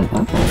Sure.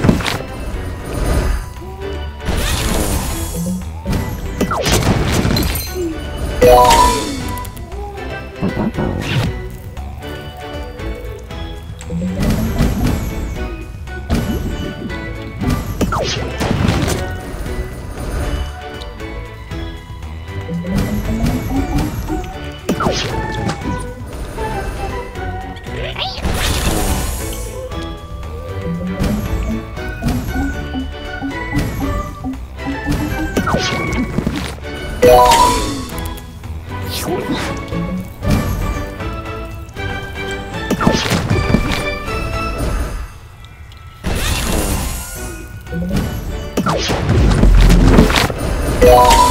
Yeah.